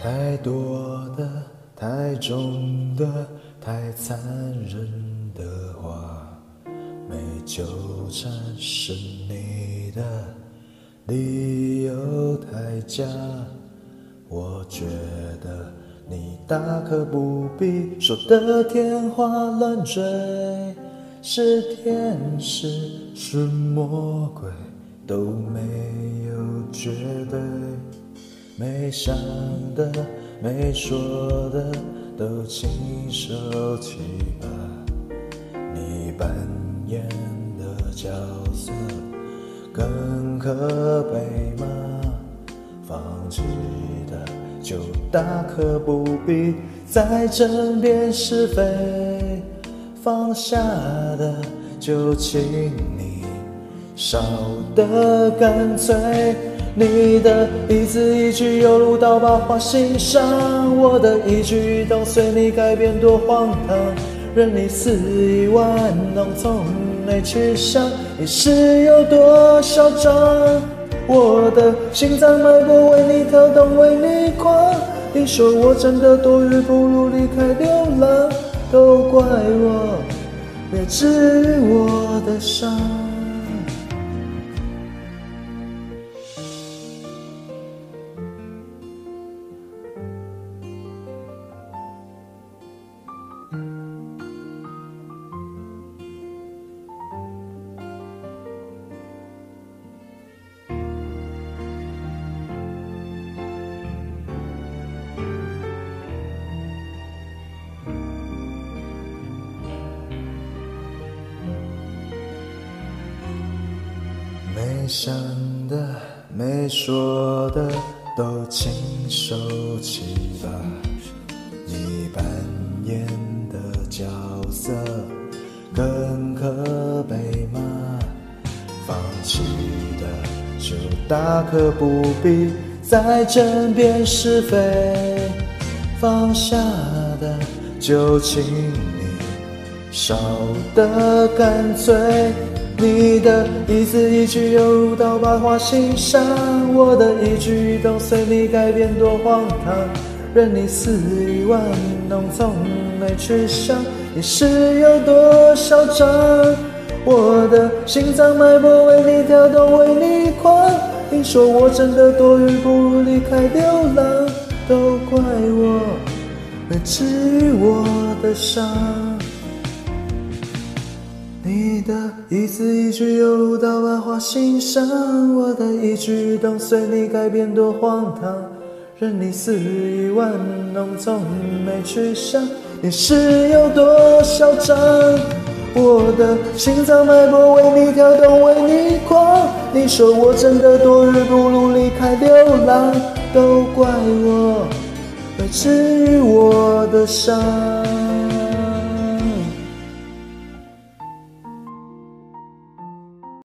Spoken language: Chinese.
太多的、太重的、太残忍的话，没纠缠是你的理由太假。我觉得你大可不必说的天花乱坠，是天使是魔鬼都没有绝对。没想的、没说的，都亲手去吧。你扮演的角色更可悲吗？放弃的就大可不必再争辩是非，放下的就请你少得干脆。你的一字一句犹如刀疤划心上，我的一举一动随你改变多荒唐，任你肆意玩弄，从没去想你是有多嚣张。我的心脏脉搏为你跳动，为你狂。你说我真的多余，不如离开流浪，都怪我，别治愈我的伤。想的、没说的，都请收起吧。你扮演的角色更可悲吗？放弃的就大可不必再争辩是非，放下的就请你少得干脆。你的一字一句犹如刀疤划心上，我的一举一动随你改变多荒唐，任你肆意玩弄，从没去想你是有多嚣张。我的心脏脉搏为你跳动，为你狂。你说我真的多余，不如离开流浪，都怪我没治愈我的伤。你的一字一句犹如刀疤划心上，我的一举一动随你改变多荒唐，任你肆意玩弄，从没去想你是有多嚣张。我的心脏脉搏为你跳动，为你狂。你说我真的多余，不如离开流浪，都怪我没治愈我的伤。